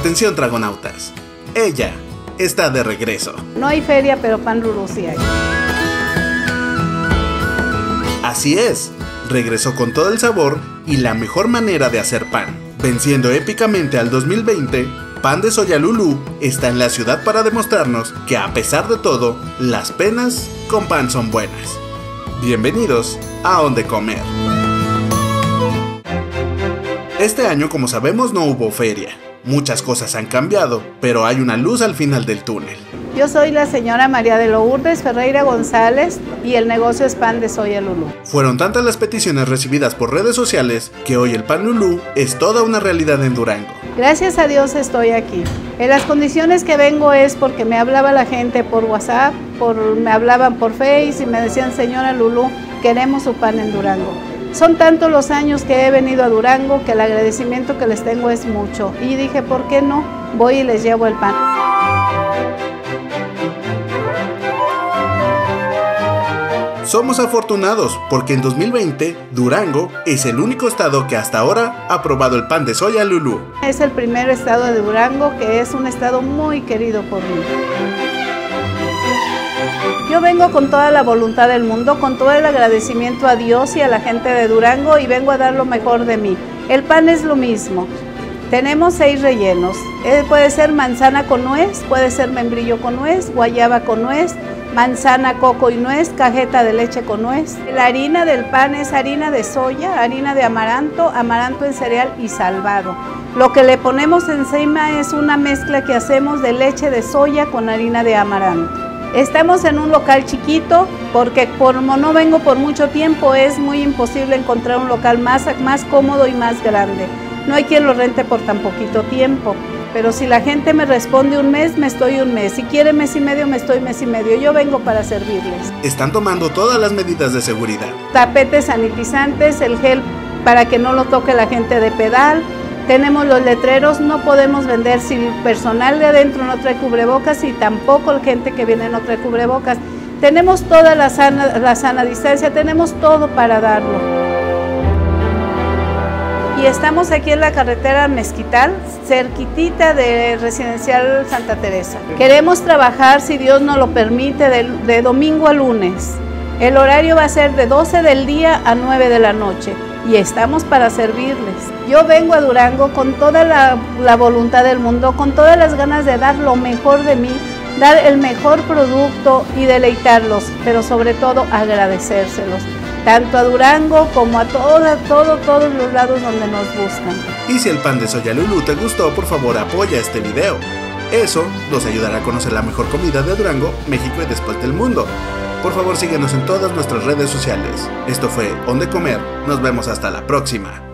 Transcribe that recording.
Atención, dragonautas. Ella está de regreso. No hay feria, pero pan Lulú sí hay. Así es, regresó con todo el sabor y la mejor manera de hacer pan. Venciendo épicamente al 2020, Pan de Soya Lulú está en la ciudad para demostrarnos que a pesar de todo, las penas con pan son buenas. Bienvenidos a Donde Comer. Este año, como sabemos, no hubo feria. Muchas cosas han cambiado, pero hay una luz al final del túnel. Yo soy la señora María de Lourdes Ferreira González y el negocio es Pan de Soya Lulú. Fueron tantas las peticiones recibidas por redes sociales que hoy el Pan Lulú es toda una realidad en Durango. Gracias a Dios estoy aquí. En las condiciones que vengo es porque me hablaba la gente por WhatsApp, por, me hablaban por Face y me decían, señora Lulú, queremos su pan en Durango. Son tantos los años que he venido a Durango que el agradecimiento que les tengo es mucho. Y dije, ¿por qué no? Voy y les llevo el pan. Somos afortunados porque en 2020 Durango es el único estado que hasta ahora ha probado el pan de soya Lulú. Es el primer estado de Durango que es un estado muy querido por mí. Vengo con toda la voluntad del mundo, con todo el agradecimiento a Dios y a la gente de Durango y vengo a dar lo mejor de mí. El pan es lo mismo. Tenemos seis rellenos. Eh, puede ser manzana con nuez, puede ser membrillo con nuez, guayaba con nuez, manzana, coco y nuez, cajeta de leche con nuez. La harina del pan es harina de soya, harina de amaranto, amaranto en cereal y salvado. Lo que le ponemos encima es una mezcla que hacemos de leche de soya con harina de amaranto. Estamos en un local chiquito porque como no vengo por mucho tiempo es muy imposible encontrar un local más, más cómodo y más grande. No hay quien lo rente por tan poquito tiempo. Pero si la gente me responde un mes, me estoy un mes. Si quiere mes y medio, me estoy mes y medio. Yo vengo para servirles. Están tomando todas las medidas de seguridad. Tapetes sanitizantes, el gel para que no lo toque la gente de pedal. Tenemos los letreros, no podemos vender si el personal de adentro no trae cubrebocas y tampoco la gente que viene no trae cubrebocas. Tenemos toda la sana, la sana distancia, tenemos todo para darlo y estamos aquí en la carretera Mezquital, cerquitita de Residencial Santa Teresa. Queremos trabajar, si Dios nos lo permite, de, domingo a lunes. El horario va a ser de 12 del día a 9 de la noche y estamos para servirles. Yo vengo a Durango con toda la, voluntad del mundo, con todas las ganas de dar lo mejor de mí, dar el mejor producto y deleitarlos, pero sobre todo agradecérselos tanto a Durango como a todos, todos, todos los lados donde nos buscan. Y si el pan de soya Lulu te gustó, por favor apoya este video. Eso nos ayudará a conocer la mejor comida de Durango, México y después del mundo. Por favor síguenos en todas nuestras redes sociales. Esto fue On de Comer, nos vemos hasta la próxima.